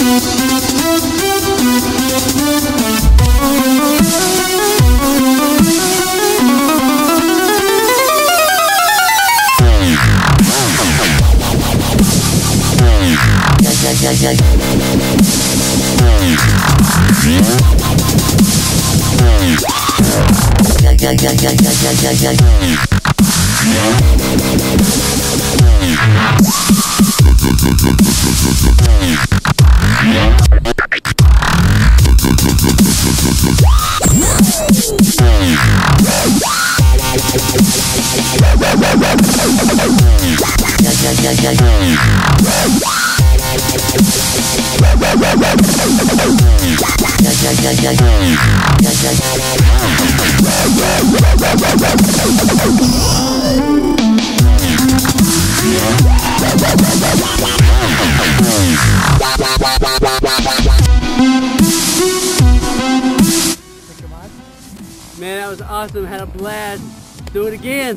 Yeah. Man, that was awesome. Had a blast. Do it again.